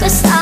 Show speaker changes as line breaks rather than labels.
the stars.